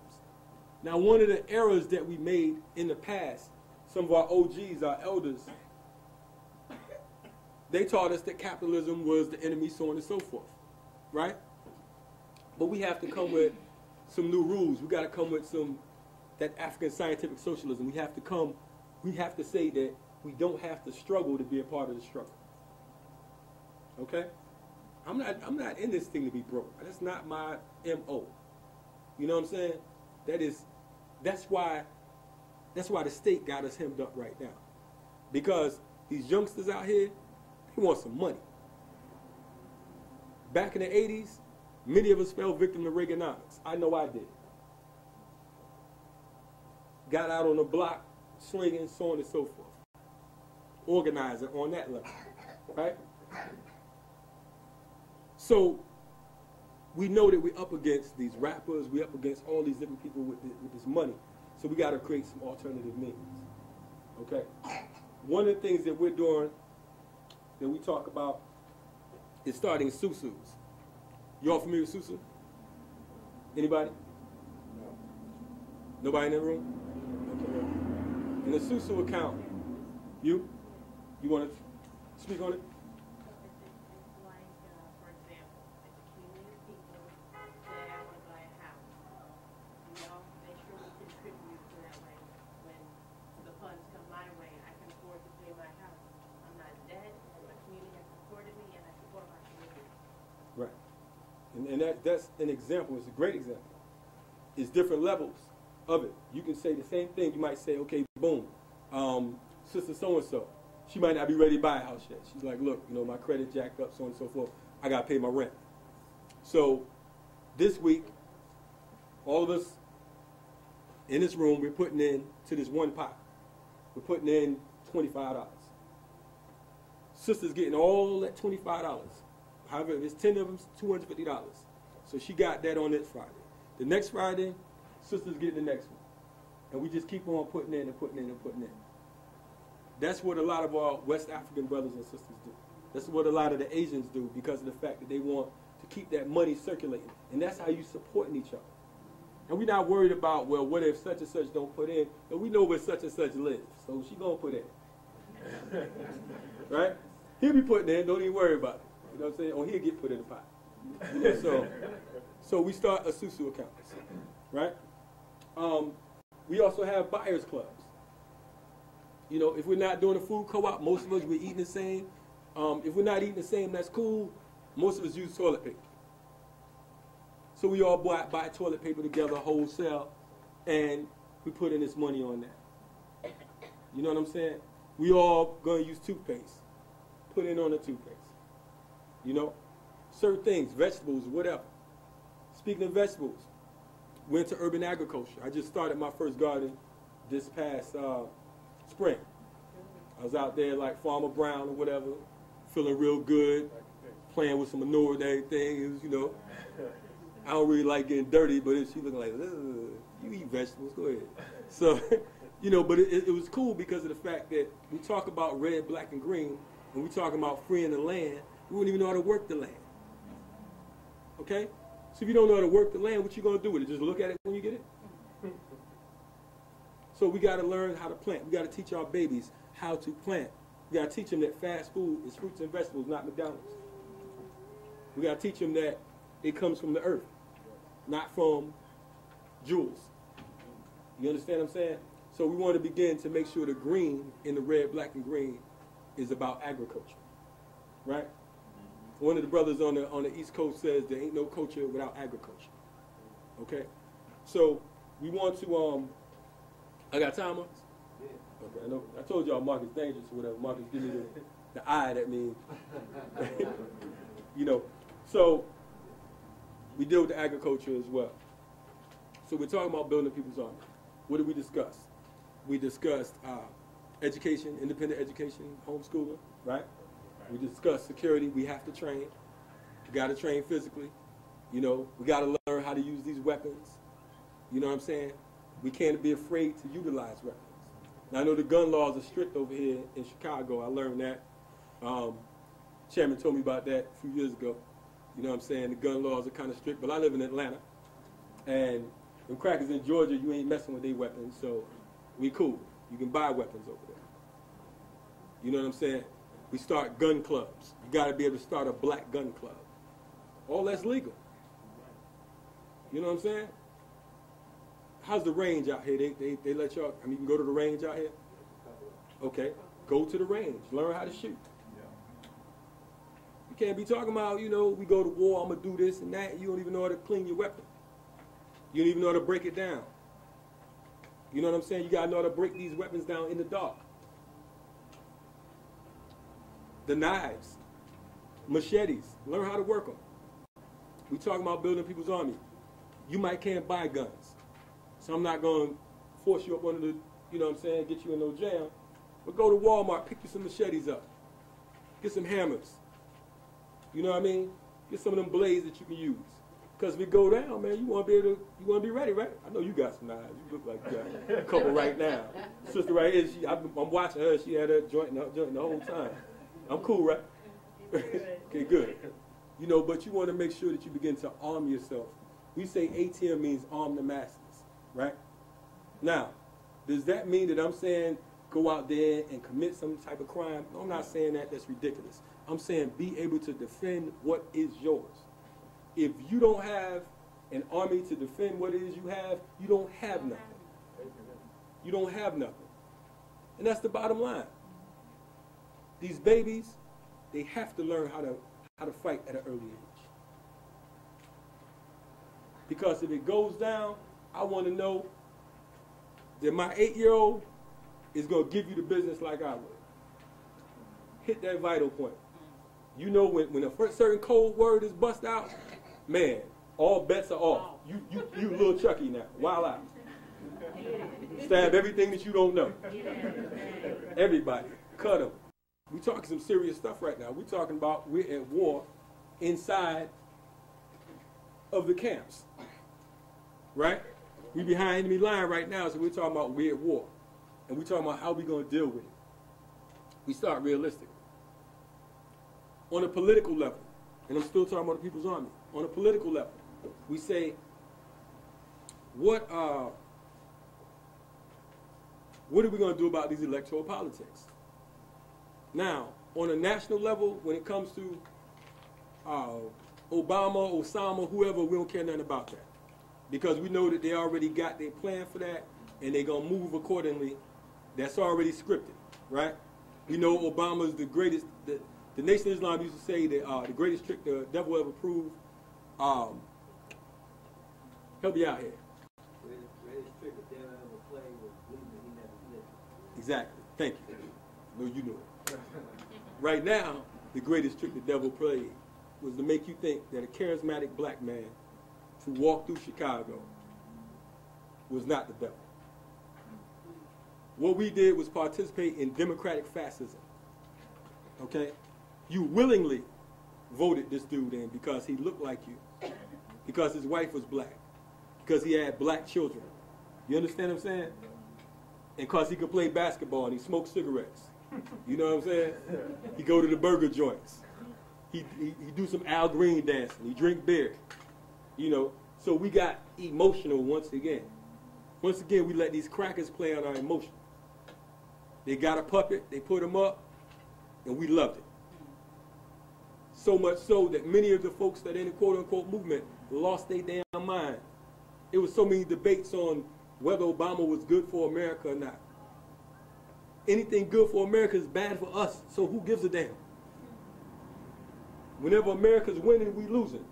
Now, one of the errors that we made in the past, some of our OGs, our elders, they taught us that capitalism was the enemy, so on and so forth, right? But we have to come with some new rules. We got to come with some that African scientific socialism. We have to come. We have to say that we don't have to struggle to be a part of the struggle. Okay? I'm not I'm not in this thing to be broke. That's not my MO. You know what I'm saying? That is that's why that's why the state got us hemmed up right now. Because these youngsters out here, they want some money. Back in the 80s, many of us fell victim to Reaganomics. I know I did. Got out on the block, swinging, so on and so forth. Organizing on that level, right? So we know that we're up against these rappers, we're up against all these different people with, with this money. So we got to create some alternative means. Okay? One of the things that we're doing that we talk about is starting susus. You all familiar with susu? Anybody? No. Nobody in the room? Okay. In the susu account, you? You want to speak on it? An example, it's a great example. It's different levels of it. You can say the same thing. You might say, okay, boom, um, sister so and so, she might not be ready to buy a house yet. She's like, look, you know, my credit jacked up, so on and so forth. I got to pay my rent. So this week, all of us in this room, we're putting in to this one pot. We're putting in $25. Sister's getting all that $25. However, if it's 10 of them, it's $250. So she got that on this Friday. The next Friday, sister's getting the next one. And we just keep on putting in and putting in and putting in. That's what a lot of our West African brothers and sisters do. That's what a lot of the Asians do because of the fact that they want to keep that money circulating. And that's how you supporting each other. And we're not worried about, well, what if such and such don't put in? And we know where such and such lives, so she gonna put in. <laughs> right? He'll be putting in, don't even worry about it. You know what I'm saying? Or he'll get put in the pot. So, so we start a Susu account, right? Um, we also have buyers clubs. You know, if we're not doing a food co-op, most of us we're eating the same. Um, if we're not eating the same, that's cool. Most of us use toilet paper. So we all buy, buy toilet paper together wholesale, and we put in this money on that. You know what I'm saying? We all gonna use toothpaste. Put in on the toothpaste. You know, certain things, vegetables, whatever. Speaking of vegetables, went to urban agriculture. I just started my first garden this past uh, spring. I was out there like Farmer Brown or whatever, feeling real good, playing with some manure and everything. It was, you know, I don't really like getting dirty, but she looking like, you eat vegetables, go ahead. <laughs> So, you know, but it, it was cool because of the fact that we talk about red, black, and green, and we talking about freeing the land. We wouldn't even know how to work the land. Okay? So if you don't know how to work the land, what you gonna do with it? Just look at it when you get it? So we gotta learn how to plant. We gotta teach our babies how to plant. We gotta teach them that fast food is fruits and vegetables, not McDonald's. We gotta teach them that it comes from the earth, not from jewels. You understand what I'm saying? So we want to begin to make sure the green in the red, black, and green is about agriculture, right? One of the brothers on the on the East Coast says there ain't no culture without agriculture. Okay, so we want to. Um, I got time, Marcus. Okay, I know. I told y'all Marcus dangerous or whatever. Marcus give me the, the eye that means, <laughs> you know. So we deal with the agriculture as well. So we're talking about building people's army. What did we discuss? We discussed uh, education, independent education, homeschooling, right? We discussed security. We have to train. We got to train physically. You know, we got to learn how to use these weapons. You know what I'm saying? We can't be afraid to utilize weapons. Now, I know the gun laws are strict over here in Chicago. I learned that. Um, chairman told me about that a few years ago. You know what I'm saying? The gun laws are kind of strict, but I live in Atlanta. And them crackers in Georgia, you ain't messing with their weapons, so we cool. You can buy weapons over there. You know what I'm saying? We start gun clubs. You got to be able to start a black gun club. All that's legal. You know what I'm saying? How's the range out here? They, they, they let y'all, I mean, you can go to the range out here? Okay, go to the range. Learn how to shoot. You can't be talking about, you know, we go to war, I'm going to do this and that. You don't even know how to clean your weapon. You don't even know how to break it down. You know what I'm saying? You got to know how to break these weapons down in the dark. The knives, machetes, learn how to work them. We talking about building people's army. You might can't buy guns. So I'm not going to force you up under the, you know what I'm saying, get you in no jam. But go to Walmart, pick you some machetes up. Get some hammers. You know what I mean? Get some of them blades that you can use. Because if we go down, man, you want to be able to, you want to be ready, right? I know you got some knives. You look like you got a couple right now. Sister right here, she, I'm, I'm watching her. She had her joint in her joint the whole time. I'm cool, right? <laughs> okay, good. You know, but you want to make sure that you begin to arm yourself. We say ATM means arm the masses, right? Now, does that mean that I'm saying go out there and commit some type of crime? No, I'm not saying that. That's ridiculous. I'm saying be able to defend what is yours. If you don't have an army to defend what it is you have, you don't have nothing. You don't have nothing. And that's the bottom line. These babies, they have to learn how to how to fight at an early age. Because if it goes down, I want to know that my eight-year-old is going to give you the business like I would. Hit that vital point. You know when, when a certain code word is bust out, man, all bets are off. You you you little Chucky now. Wild out. Stab everything that you don't know. Everybody. Cut them. We talking some serious stuff right now. We're talking about we're at war inside of the camps. Right? We behind enemy line right now, so we're talking about we're at war. And we're talking about how we're gonna deal with it. We start realistic. On a political level, and I'm still talking about the People's Army, on a political level, we say, what uh, what are we going to do about these electoral politics? Now, on a national level, when it comes to uh, Obama, Osama, whoever, we don't care nothing about that. Because we know that they already got their plan for that, and they're going to move accordingly That's already scripted, right? We know Obama's the greatest. The, the Nation of Islam used to say that uh, the greatest trick the devil ever proved. Um, help me out here. Greatest, greatest trick that they ever played was believing he never lived. Exactly. Thank you. No, you know it. Right now, the greatest trick the devil played was to make you think that a charismatic black man who walked through Chicago was not the devil. What we did was participate in democratic fascism. Okay? You willingly voted this dude in because he looked like you, because his wife was black, because he had black children. You understand what I'm saying? And because he could play basketball and he smoked cigarettes. <laughs> You know what I'm saying? He go to the burger joints. He, he, he do some Al Green dancing. He drink beer. You know, so we got emotional once again. Once again, we let these crackers play on our emotion. They got a puppet, they put him up, and we loved it. So much so that many of the folks that in the quote unquote movement lost their damn mind. It was so many debates on whether Obama was good for America or not. Anything good for America is bad for us, so who gives a damn? Whenever America's winning, we losing.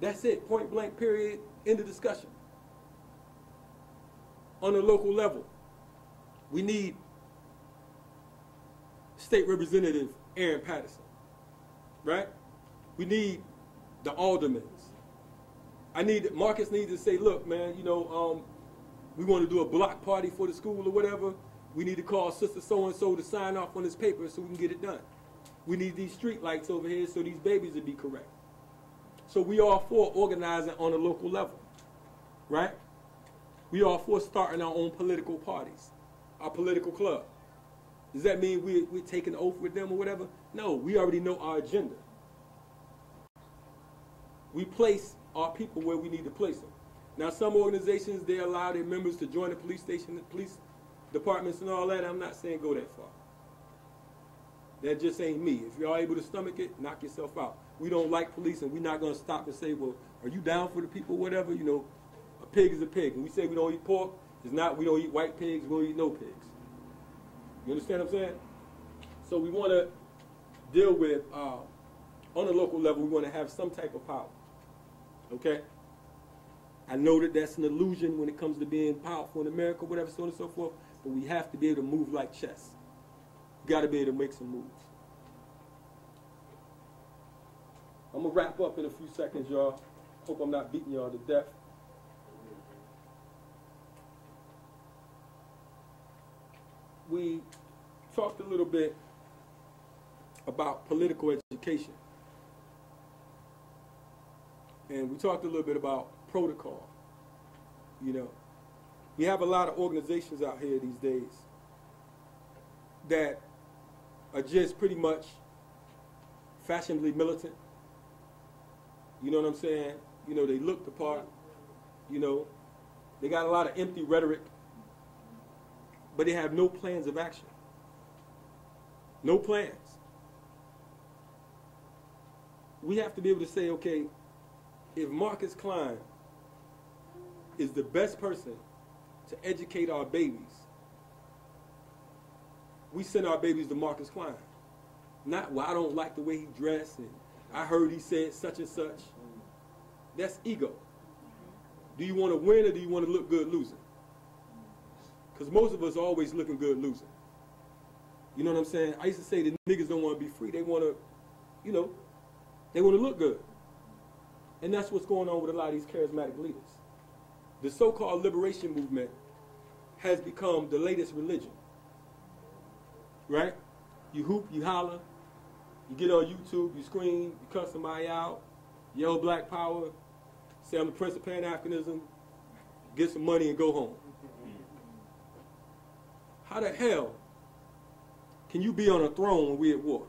That's it, point blank, period, end of discussion. On a local level, we need State Representative Aaron Patterson, right? We need the aldermans. I need Marcus needs to say, look, man, you know, um, we want to do a block party for the school or whatever. We need to call Sister So and So to sign off on this paper so we can get it done. We need these street lights over here so these babies will be correct. So we are for organizing on a local level, right? We are for starting our own political parties, our political club. Does that mean we, we're taking oath with them or whatever? No, we already know our agenda. We place our people where we need to place them. Now, some organizations, they allow their members to join the police station, the police departments and all that. I'm not saying go that far. That just ain't me. If you're able to stomach it, knock yourself out. We don't like police, and we're not going to stop and say, well, are you down for the people, whatever? You know, a pig is a pig. And we say we don't eat pork, it's not, we don't eat white pigs, we don't eat no pigs. You understand what I'm saying? So we want to deal with, uh, on a local level, we want to have some type of power. Okay? I know that that's an illusion when it comes to being powerful in America, whatever, so on and so forth, but we have to be able to move like chess. Got to be able to make some moves. I'm going to wrap up in a few seconds, y'all. Hope I'm not beating y'all to death. We talked a little bit about political education. And we talked a little bit about protocol. You know, we have a lot of organizations out here these days that are just pretty much fashionably militant. You know what I'm saying? You know, they look the part. You know, they got a lot of empty rhetoric, but they have no plans of action. No plans. We have to be able to say, okay, if Marcus Kline is the best person to educate our babies, we send our babies to Marcus Kline. Not, well, I don't like the way he dressed, and I heard he said such and such. That's ego. Do you want to win or do you want to look good losing? Because most of us are always looking good losing. You know what I'm saying? I used to say the niggas don't want to be free. They want to, you know, they want to look good. And that's what's going on with a lot of these charismatic leaders. The so-called liberation movement has become the latest religion. Right? You hoop, you holler, you get on YouTube, you scream, you cuss somebody out, yell black power, say I'm the prince of Pan-Africanism, get some money and go home. How the hell can you be on a throne when we're at war?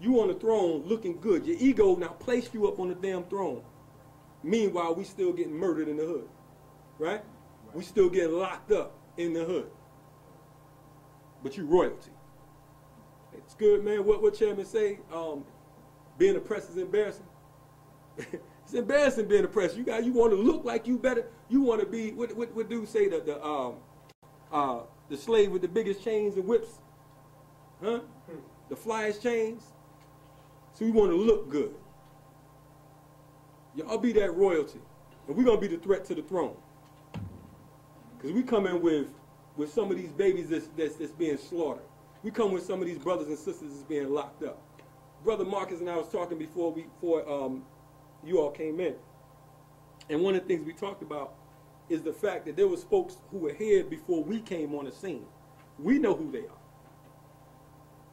You on the throne looking good. Your ego now placed you up on the damn throne. Meanwhile, we still getting murdered in the hood. Right? We still getting locked up in the hood. But you royalty. It's good, man. What what chairman say? Um, being oppressed is embarrassing. <laughs> It's embarrassing being oppressed. You got you want to look like you better. You want to be what what what dude say the the um uh the slave with the biggest chains and whips, huh? The flyest chains. So we want to look good. Y'all be that royalty, and we're gonna be the threat to the throne. Cause we come in with with some of these babies that's, that's that's being slaughtered. We come with some of these brothers and sisters that's being locked up. Brother Marcus and I was talking before we before um, you all came in, and one of the things we talked about is the fact that there was folks who were here before we came on the scene. We know who they are.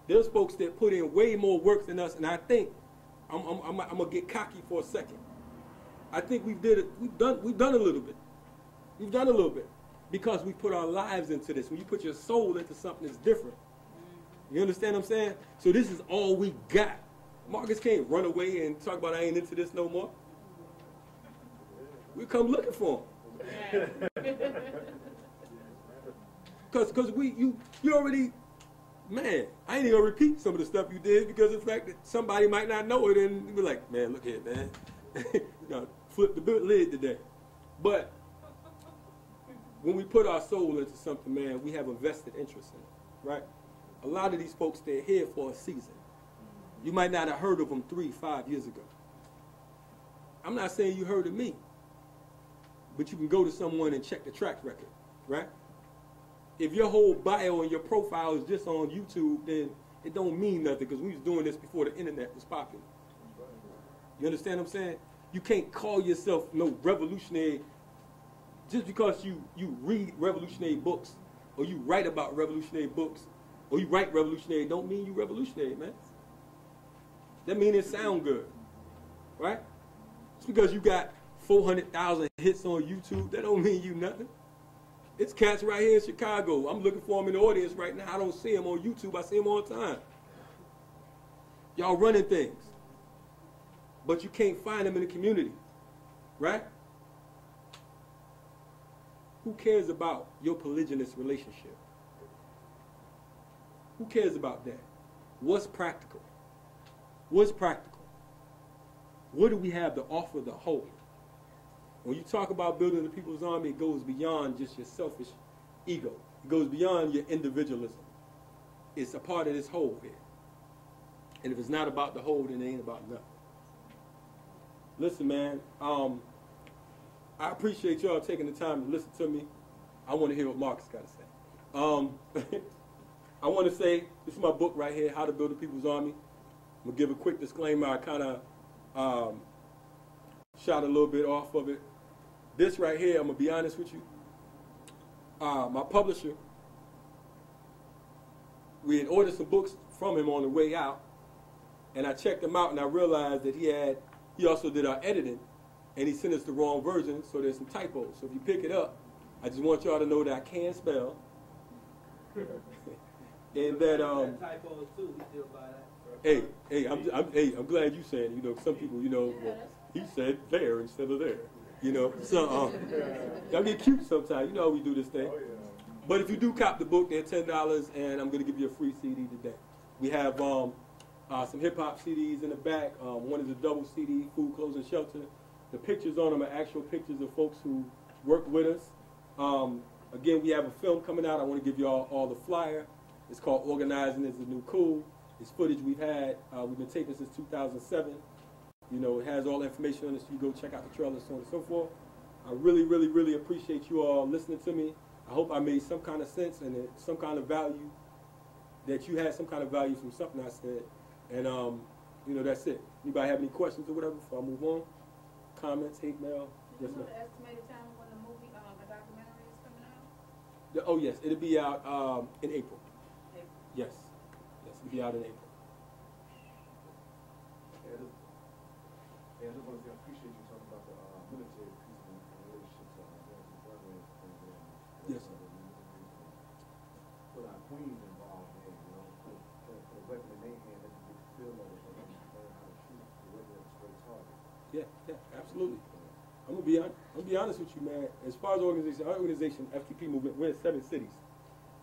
There's folks that put in way more work than us, and I think I'm, I'm, I'm, I'm gonna get cocky for a second. I think we've did it. We've done we've done a little bit. We've done a little bit because we put our lives into this. When you put your soul into something that's different, you understand what I'm saying? So this is all we got. Marcus can't run away and talk about I ain't into this no more. We come looking for him. <laughs> Cause, cause we, you, you already, man. I ain't even gonna repeat some of the stuff you did because the fact that somebody might not know it, and be like, man, look here, man. <laughs> flip the lid today. But when we put our soul into something, man, we have a vested interest in it, right? A lot of these folks, they're here for a season. You might not have heard of them three, five years ago. I'm not saying you heard of me, but you can go to someone and check the track record, right? If your whole bio and your profile is just on YouTube, then it don't mean nothing because we was doing this before the internet was popular. You understand what I'm saying? You can't call yourself no revolutionary just because you, you read revolutionary books or you write about revolutionary books or you write revolutionary don't mean you revolutionary, man. That mean it sound good, right? Just because you got 400,000 hits on YouTube, that don't mean you nothing. It's cats right here in Chicago. I'm looking for them in the audience right now. I don't see them on YouTube. I see them all the time. Y'all running things. But you can't find them in the community, right? Who cares about your polygynous relationship? Who cares about that? What's practical? What's practical? What do we have to offer the whole? When you talk about building the people's army, it goes beyond just your selfish ego. It goes beyond your individualism. It's a part of this whole here. And if it's not about the whole, then it ain't about nothing. Listen, man, um, I appreciate y'all taking the time to listen to me. I want to hear what Marcus got to say. Um, <laughs> I want to say this is my book right here, How to Build a People's Army. I'm gonna give a quick disclaimer. I kind of um, shot a little bit off of it. This right here, I'm gonna be honest with you. Uh, my publisher, we had ordered some books from him on the way out, and I checked them out, and I realized that he had he also did our editing, and he sent us the wrong version, so there's some typos. So if you pick it up, I just want y'all to know that I can spell, <laughs> and that um, typos too. We still buy that. Hey, hey, I'm, I'm, hey, I'm glad you said. You know, some people, you know, well, he said there instead of there. You know, so um, y'all get cute sometimes. You know how we do this thing. Oh, yeah. But if you do cop the book, they're ten dollars, and I'm gonna give you a free CD today. We have um, uh, some hip hop CDs in the back. Um, one is a double CD, Food, Clothes, and Shelter. The pictures on them are actual pictures of folks who work with us. Um, again, we have a film coming out. I want to give you all, all the flyer. It's called Organizing is the New Cool. It's footage we've had. Uh, we've been taping since 2007. You know, it has all the information on it, so you go check out the trailer, and so on and so forth. I really, really, really appreciate you all listening to me. I hope I made some kind of sense and some kind of value, that you had some kind of value from something I said. And, um, you know, that's it. Anybody have any questions or whatever before I move on? Comments, hate mail? Yes, You know the estimated time when the movie, um, the documentary is coming out? The- oh, yes, it'll be out um, in April. April. Yes. Yes, it'll be out in April. And I just, and I want to say, be honest with you, man. As far as organization, our organization, FTP movement, we're in seven cities,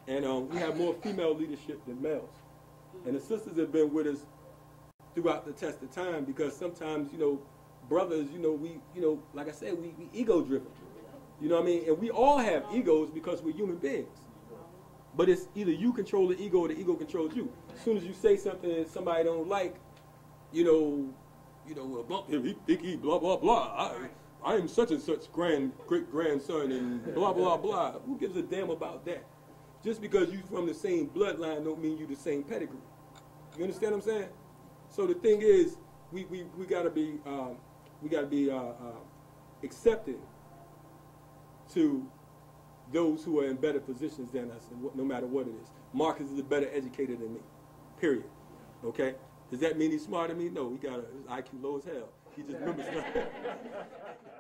and um, we have more female leadership than males. And the sisters have been with us throughout the test of time because sometimes, you know, brothers, you know, we, you know, like I said, we, we ego driven. You know what I mean? And we all have egos because we're human beings. But it's either you control the ego or the ego controls you. As soon as you say something that somebody don't like, you know, you know, well, bump him, he think he blah blah blah. I, I am such and such grand great grandson and blah blah blah. Who gives a damn about that? Just because you're from the same bloodline don't mean you're the same pedigree. You understand what I'm saying? So the thing is, we, we, we gotta be um, we gotta be uh, uh, accepting to those who are in better positions than us, no matter what it is. Marcus is a better educator than me. Period. Okay. Does that mean he's smarter than me? No, he got a his IQ low as hell. He just remembers stuff. <laughs> <laughs>